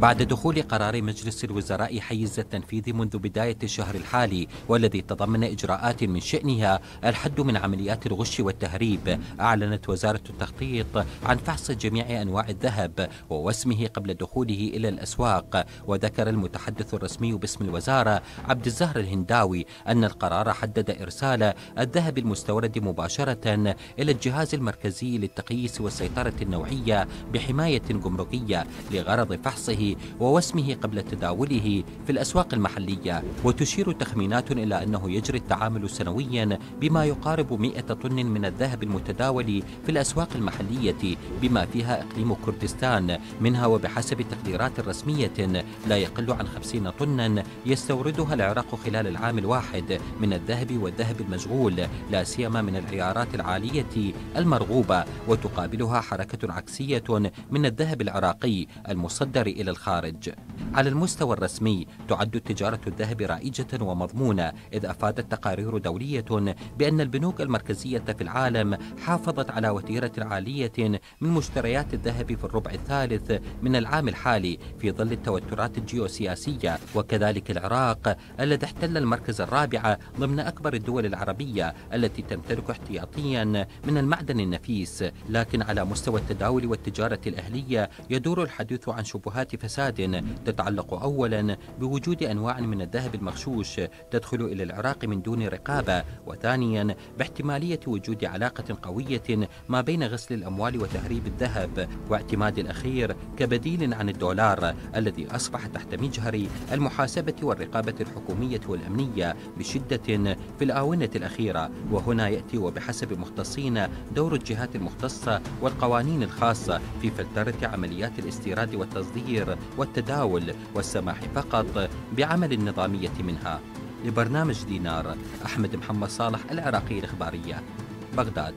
بعد دخول قرار مجلس الوزراء حيز التنفيذ منذ بداية الشهر الحالي والذي تضمن إجراءات من شأنها الحد من عمليات الغش والتهريب. أعلنت وزارة التخطيط عن فحص جميع أنواع الذهب ووسمه قبل دخوله إلى الأسواق. وذكر المتحدث الرسمي باسم الوزارة عبد الزهر الهنداوي أن القرار حدد إرسال الذهب المستورد مباشرة إلى الجهاز المركزي للتقييس والسيطرة النوعية بحماية جمركية لغرض فحصه ووسمه قبل تداوله في الأسواق المحلية وتشير تخمينات إلى أنه يجري التعامل سنويا بما يقارب 100 طن من الذهب المتداول في الأسواق المحلية بما فيها إقليم كردستان منها وبحسب تقديرات رسمية لا يقل عن 50 طنا يستوردها العراق خلال العام الواحد من الذهب والذهب المشغول لا سيما من العيارات العالية المرغوبة وتقابلها حركة عكسية من الذهب العراقي المصدر إلى الخارج. على المستوى الرسمي تعد تجارة الذهب رائجة ومضمونة إذ أفادت تقارير دولية بأن البنوك المركزية في العالم حافظت على وتيرة عالية من مشتريات الذهب في الربع الثالث من العام الحالي في ظل التوترات الجيوسياسية. وكذلك العراق الذي احتل المركز الرابع ضمن أكبر الدول العربية التي تمتلك احتياطيا من المعدن النفيس. لكن على مستوى التداول والتجارة الأهلية يدور الحديث عن شبهات فساد تتعلق أولا بوجود أنواع من الذهب المغشوش تدخل إلى العراق من دون رقابة وثانيا باحتمالية وجود علاقة قوية ما بين غسل الأموال وتهريب الذهب واعتماد الأخير كبديل عن الدولار الذي أصبح تحت مجهر المحاسبة والرقابة الحكومية والأمنية بشدة في الآونة الأخيرة. وهنا يأتي وبحسب مختصين دور الجهات المختصة والقوانين الخاصة في فلترة عمليات الاستيراد والتصدير والتداول والسماح فقط بعمل النظامية منها. لبرنامج دينار أحمد محمد صالح العراقي الإخبارية بغداد.